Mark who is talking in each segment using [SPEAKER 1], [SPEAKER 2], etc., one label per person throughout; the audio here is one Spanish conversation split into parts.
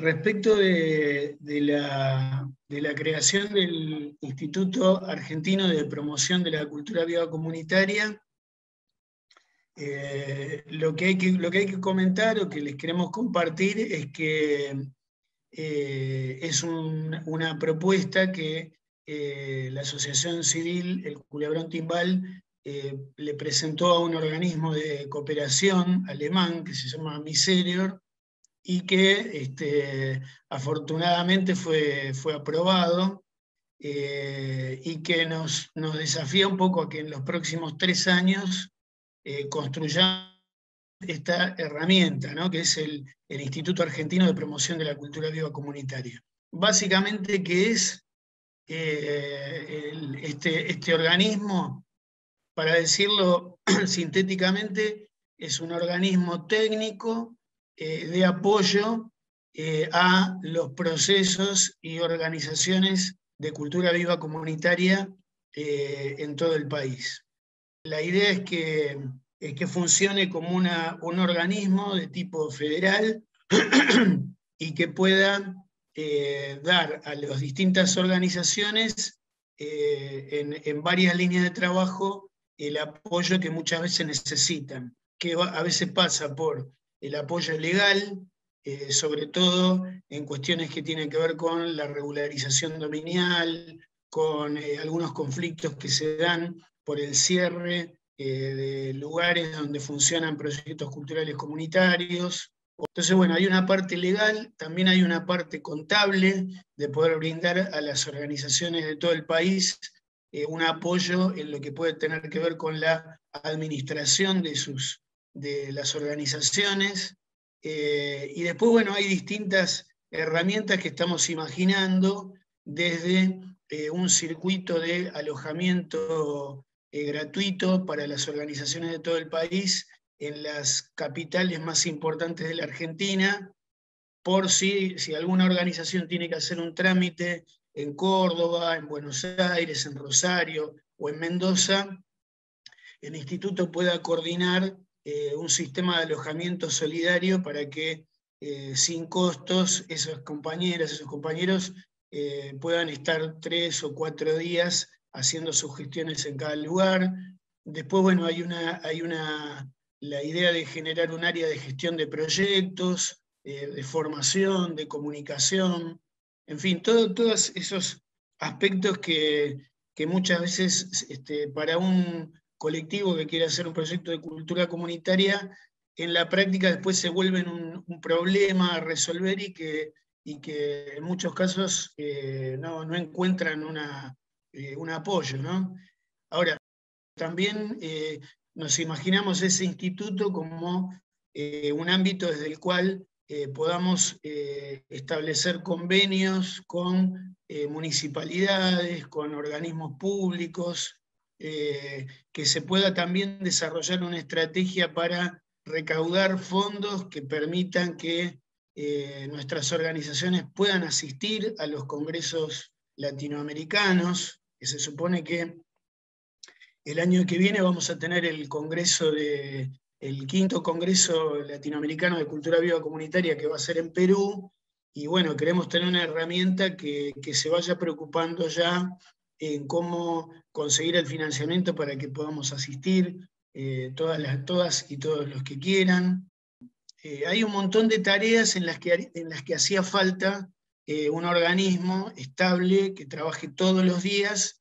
[SPEAKER 1] respecto de, la, creación del Instituto Argentino de Promoción de la Cultura Viva Comunitaria, eh, lo, que hay que, comentar o que les queremos compartir es que eh, es una propuesta que eh, la Asociación Civil, el Culebrón Timbal, le presentó a un organismo de cooperación alemán que se llama Miserior, y que este, afortunadamente fue, fue aprobado eh, y que nos, nos, desafía un poco a que en los próximos tres años eh, construyamos esta herramienta, ¿no? que es el, el, Instituto Argentino de Promoción de la Cultura Viva Comunitaria. Básicamente, ¿qué es eh, este, este organismo? Para decirlo sintéticamente, es un organismo técnico eh, de apoyo eh, a los procesos y organizaciones de cultura viva comunitaria eh, en todo el país. La idea es que, que funcione como un organismo de tipo federal y que pueda dar a las distintas organizaciones en, en, varias líneas de trabajo el apoyo que muchas veces necesitan, que a veces pasa por el apoyo legal, eh, sobre todo en cuestiones que tienen que ver con la regularización dominial, con eh, algunos conflictos que se dan por el cierre eh, de lugares donde funcionan proyectos culturales comunitarios. Entonces, bueno, hay una parte legal, también hay una parte contable de poder brindar a las organizaciones de todo el país un apoyo en lo que puede tener que ver con la administración de sus de las organizaciones. Eh, y después, bueno, hay distintas herramientas que estamos imaginando desde eh, un circuito de alojamiento eh, gratuito para las organizaciones de todo el país en las capitales más importantes de la Argentina, por si, si alguna organización tiene que hacer un trámite en Córdoba, en Buenos Aires, en Rosario o en Mendoza, el instituto pueda coordinar eh, un sistema de alojamiento solidario para que eh, sin costos esas compañeras, esos compañeros eh, puedan estar tres o cuatro días haciendo sus gestiones en cada lugar. Después, bueno, hay una, hay una, la idea de generar un área de gestión de proyectos, de formación, de comunicación, en fin, todos esos aspectos que, que muchas veces este, para un colectivo que quiere hacer un proyecto de cultura comunitaria, en la práctica después se vuelven un, problema a resolver y que, y que en muchos casos eh, no, encuentran una, eh, un apoyo. ¿no? Ahora, también eh, nos imaginamos ese instituto como un ámbito desde el cual podamos establecer convenios con municipalidades, con organismos públicos, eh, que se pueda también desarrollar una estrategia para recaudar fondos que permitan que eh, nuestras organizaciones puedan asistir a los congresos latinoamericanos, que se supone que el año que viene vamos a tener el congreso de el quinto congreso latinoamericano de cultura viva que va a ser en Perú, y bueno, queremos tener una herramienta que, que se vaya preocupando ya en cómo conseguir el financiamiento para que podamos asistir eh, todas, las, todas y todos los que quieran. Eh, hay un montón de tareas en las que, en las que hacía falta eh, un organismo estable que trabaje todos los días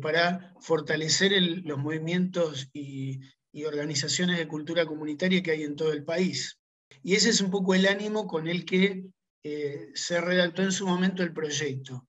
[SPEAKER 1] para fortalecer los movimientos y, y organizaciones de cultura comunitaria que hay en todo el país. Y ese es un poco el ánimo con el que se redactó en su momento el proyecto.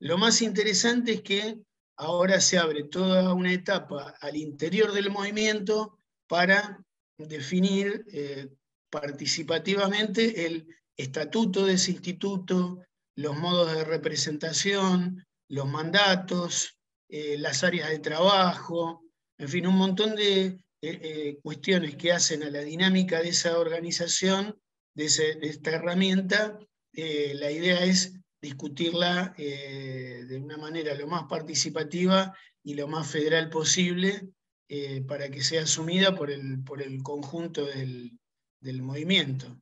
[SPEAKER 1] Lo más interesante es que ahora se abre toda una etapa al interior del movimiento para definir eh, participativamente el estatuto de ese instituto, los modos de representación, los mandatos, eh, las áreas de trabajo, en fin, un montón de eh, cuestiones que hacen a la dinámica de esa organización, de, de esta herramienta. la idea es discutirla eh, de una manera lo más participativa y lo más federal posible eh, para que sea asumida por el, por el conjunto del, del movimiento.